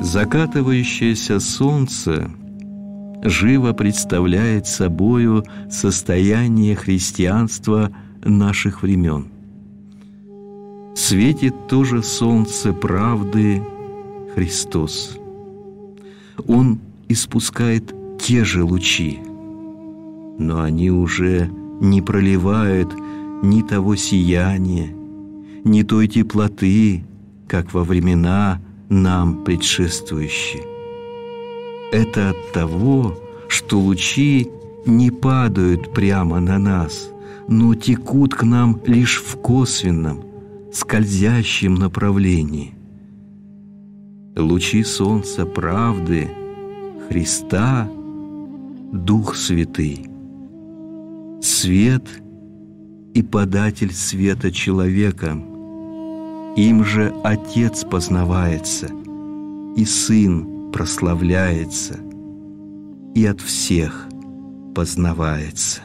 Закатывающееся солнце живо представляет собою состояние христианства наших времен. Светит тоже солнце правды Христос. Он испускает те же лучи, но они уже не проливают ни того сияния, ни той теплоты, как во времена нам предшествующие. Это от того, что лучи не падают прямо на нас, но текут к нам лишь в косвенном, скользящем направлении. Лучи солнца правды, Христа, Дух Святый, свет и податель света человеком, им же Отец познавается, и Сын прославляется, и от всех познавается.